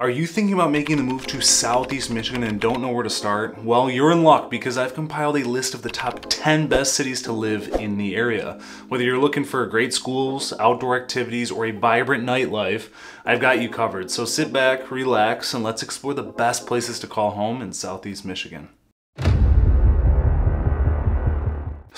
Are you thinking about making the move to Southeast Michigan and don't know where to start? Well, you're in luck because I've compiled a list of the top 10 best cities to live in the area. Whether you're looking for great schools, outdoor activities, or a vibrant nightlife, I've got you covered. So sit back, relax, and let's explore the best places to call home in Southeast Michigan.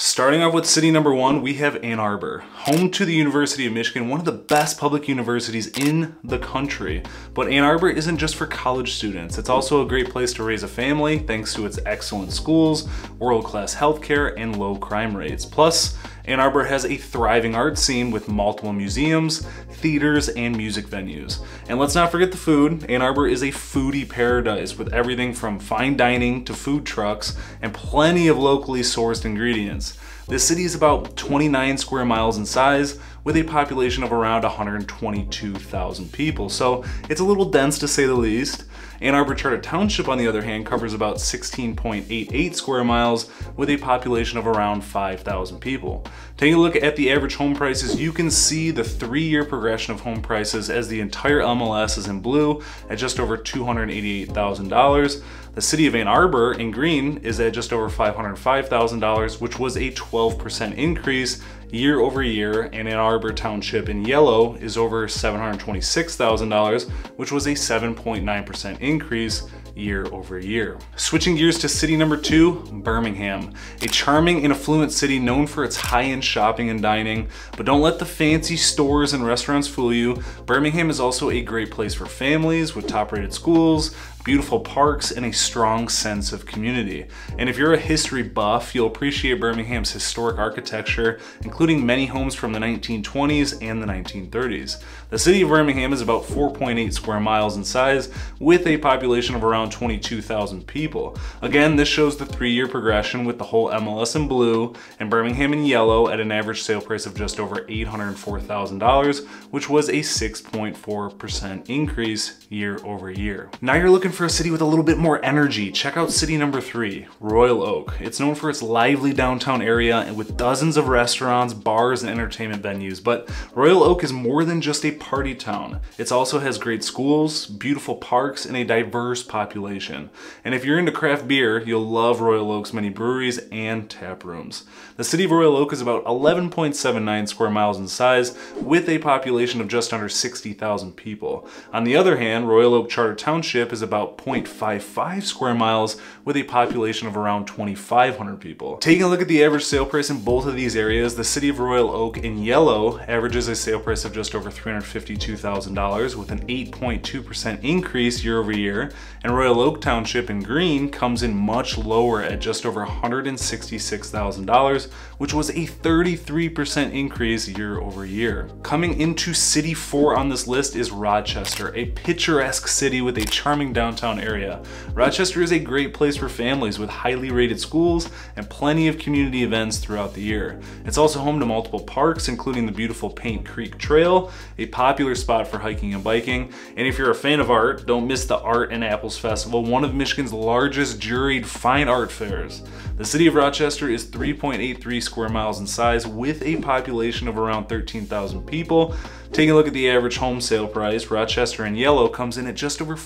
Starting off with city number one, we have Ann Arbor. Home to the University of Michigan, one of the best public universities in the country. But Ann Arbor isn't just for college students. It's also a great place to raise a family thanks to its excellent schools, world-class healthcare, and low crime rates. Plus, Ann Arbor has a thriving art scene with multiple museums, theaters, and music venues. And let's not forget the food. Ann Arbor is a foodie paradise with everything from fine dining to food trucks and plenty of locally sourced ingredients. This city is about 29 square miles in size with a population of around 122,000 people. So it's a little dense to say the least. Ann Arbor Charter Township, on the other hand, covers about 16.88 square miles with a population of around 5,000 people. Taking a look at the average home prices, you can see the three-year progression of home prices as the entire MLS is in blue at just over $288,000. The city of Ann Arbor in green is at just over $505,000, which was a 12% increase year over year, and Ann Arbor Township in yellow is over $726,000, which was a 7.9% increase year over year. Switching gears to city number two, Birmingham. A charming and affluent city known for its high-end shopping and dining, but don't let the fancy stores and restaurants fool you. Birmingham is also a great place for families with top-rated schools, beautiful parks, and a strong sense of community. And if you're a history buff, you'll appreciate Birmingham's historic architecture, including many homes from the 1920s and the 1930s. The city of Birmingham is about 4.8 square miles in size, with a population of around 22,000 people. Again, this shows the three-year progression with the whole MLS in blue and Birmingham in yellow at an average sale price of just over $804,000, which was a 6.4% increase year over year. Now you're looking looking for a city with a little bit more energy, check out city number three, Royal Oak. It's known for its lively downtown area and with dozens of restaurants, bars, and entertainment venues. But Royal Oak is more than just a party town. It also has great schools, beautiful parks, and a diverse population. And if you're into craft beer, you'll love Royal Oak's many breweries and tap rooms. The city of Royal Oak is about 11.79 square miles in size with a population of just under 60,000 people. On the other hand, Royal Oak Charter Township is about about 0.55 square miles with a population of around 2,500 people. Taking a look at the average sale price in both of these areas, the city of Royal Oak in yellow averages a sale price of just over $352,000 with an 8.2% increase year over year, and Royal Oak Township in green comes in much lower at just over $166,000, which was a 33% increase year over year. Coming into city four on this list is Rochester, a picturesque city with a charming downtown downtown area. Rochester is a great place for families with highly rated schools and plenty of community events throughout the year. It's also home to multiple parks, including the beautiful Paint Creek Trail, a popular spot for hiking and biking. And if you're a fan of art, don't miss the Art and Apples Festival, one of Michigan's largest juried fine art fairs. The city of Rochester is 3.83 square miles in size with a population of around 13,000 people. Taking a look at the average home sale price, Rochester in yellow comes in at just over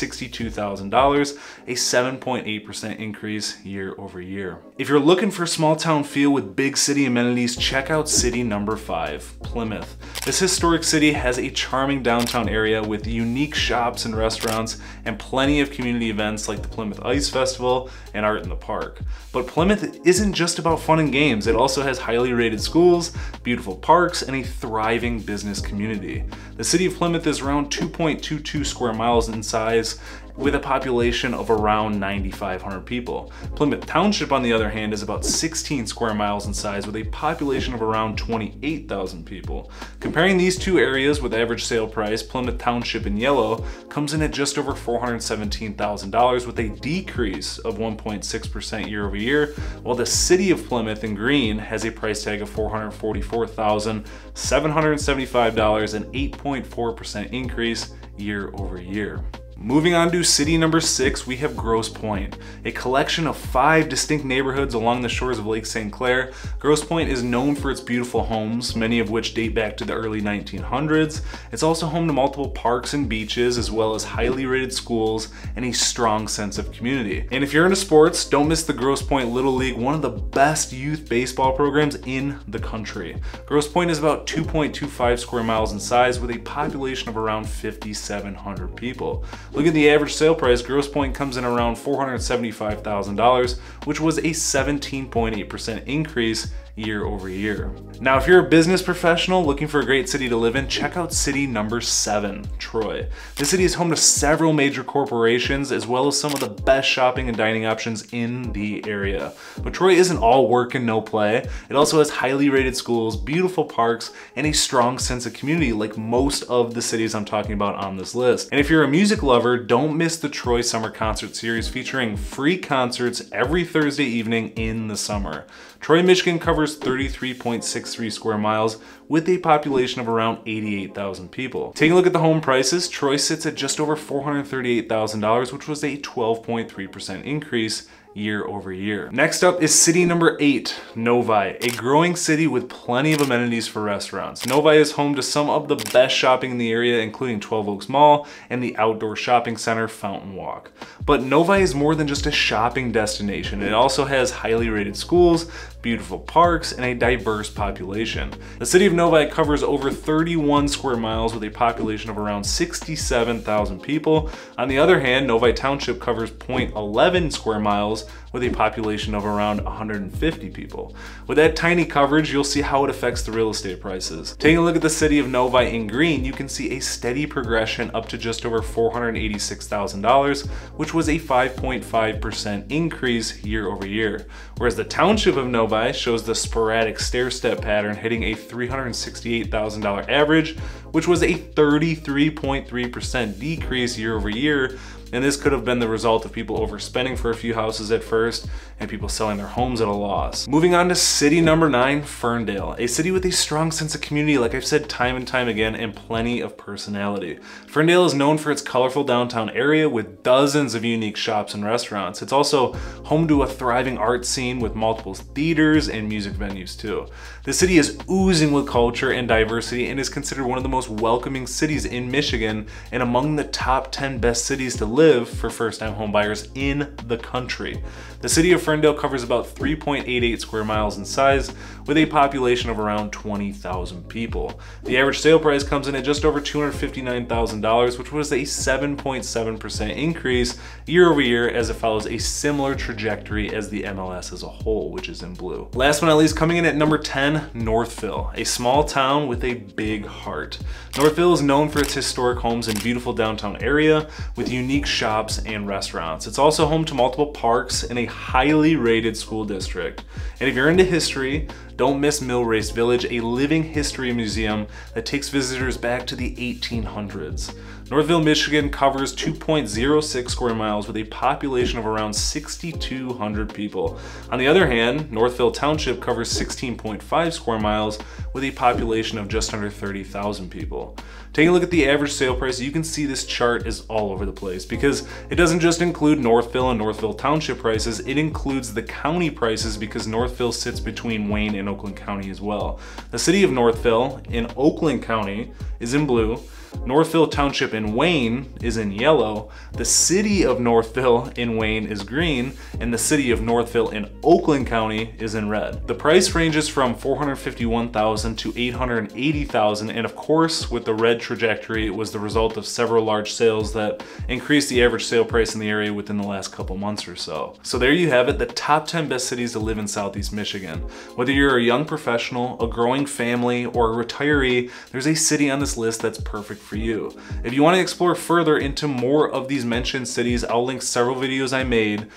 $462,000, a 7.8% increase year over year. If you're looking for a small town feel with big city amenities, check out city number five, Plymouth. This historic city has a charming downtown area with unique shops and restaurants and plenty of community events like the Plymouth Ice Festival and Art in the Park. But Plymouth isn't just about fun and games. It also has highly rated schools, beautiful parks, and a thriving business community. The city of Plymouth is around 2.22 square miles in size with a population of around 9,500 people. Plymouth Township, on the other hand, is about 16 square miles in size with a population of around 28,000 people. Comparing these two areas with average sale price, Plymouth Township in yellow comes in at just over $417,000 with a decrease of 1.6% year over year, while the city of Plymouth in green has a price tag of $444,775 an 8.4% increase year over year. Moving on to city number six, we have Grosse Pointe, a collection of five distinct neighborhoods along the shores of Lake St. Clair. Grosse Pointe is known for its beautiful homes, many of which date back to the early 1900s. It's also home to multiple parks and beaches, as well as highly rated schools and a strong sense of community. And if you're into sports, don't miss the Grosse Pointe Little League, one of the best youth baseball programs in the country. Grosse Pointe is about 2.25 square miles in size with a population of around 5,700 people. Look at the average sale price, Grosse Pointe comes in around $475,000, which was a 17.8% increase year over year. Now, if you're a business professional looking for a great city to live in, check out city number seven, Troy. This city is home to several major corporations, as well as some of the best shopping and dining options in the area. But Troy isn't all work and no play. It also has highly rated schools, beautiful parks, and a strong sense of community like most of the cities I'm talking about on this list. And if you're a music lover, don't miss the Troy Summer Concert Series featuring free concerts every Thursday evening in the summer. Troy, Michigan covers 33.63 square miles with a population of around 88,000 people. Taking a look at the home prices, Troy sits at just over $438,000, which was a 12.3% increase year over year. Next up is city number eight, Novi, a growing city with plenty of amenities for restaurants. Novi is home to some of the best shopping in the area, including 12 Oaks Mall and the outdoor shopping center Fountain Walk. But Novi is more than just a shopping destination. It also has highly rated schools, beautiful parks, and a diverse population. The city of Novi covers over 31 square miles with a population of around 67,000 people. On the other hand, Novi Township covers 0.11 square miles with a population of around 150 people. With that tiny coverage, you'll see how it affects the real estate prices. Taking a look at the city of Novi in green, you can see a steady progression up to just over $486,000, which was a 5.5% increase year over year. Whereas the township of Novi shows the sporadic stair-step pattern hitting a $368,000 average, which was a 33.3% decrease year over year, and this could have been the result of people overspending for a few houses at first and people selling their homes at a loss. Moving on to city number nine, Ferndale, a city with a strong sense of community, like I've said time and time again, and plenty of personality. Ferndale is known for its colorful downtown area with dozens of unique shops and restaurants. It's also home to a thriving art scene with multiple theaters and music venues too. The city is oozing with culture and diversity and is considered one of the most welcoming cities in Michigan and among the top 10 best cities to live for first-time homebuyers in the country. The city of Ferndale covers about 3.88 square miles in size with a population of around 20,000 people. The average sale price comes in at just over $259,000, which was a 7.7% increase year over year as it follows a similar trajectory as the MLS as a whole, which is in blue. Last but not least, coming in at number 10, Northville, a small town with a big heart. Northville is known for its historic homes and beautiful downtown area with unique shops and restaurants. It's also home to multiple parks and a highly rated school district. And if you're into history, don't miss Millrace Village, a living history museum that takes visitors back to the 1800s. Northville, Michigan covers 2.06 square miles with a population of around 6,200 people. On the other hand, Northville Township covers 16.5 square miles with a population of just under 30,000 people. Taking a look at the average sale price, you can see this chart is all over the place because it doesn't just include Northville and Northville Township prices, it includes the county prices because Northville sits between Wayne and Oakland County as well. The city of Northville in Oakland County is in blue, Northville Township in Wayne is in yellow, the city of Northville in Wayne is green, and the city of Northville in Oakland County is in red. The price ranges from 451,000 to 880,000, and of course, with the red trajectory, it was the result of several large sales that increased the average sale price in the area within the last couple months or so. So there you have it, the top 10 best cities to live in Southeast Michigan. Whether you're a young professional, a growing family, or a retiree, there's a city on this list that's perfect for you. If you want to explore further into more of these mentioned cities, I'll link several videos I made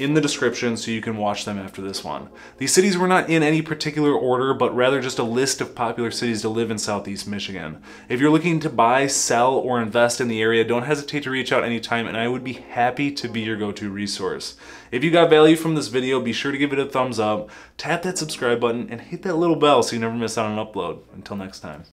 in the description so you can watch them after this one. These cities were not in any particular order, but rather just a list of popular cities to live in Southeast Michigan. If you're looking to buy, sell, or invest in the area, don't hesitate to reach out anytime and I would be happy to be your go-to resource. If you got value from this video, be sure to give it a thumbs up, tap that subscribe button, and hit that little bell so you never miss out on an upload. Until next time.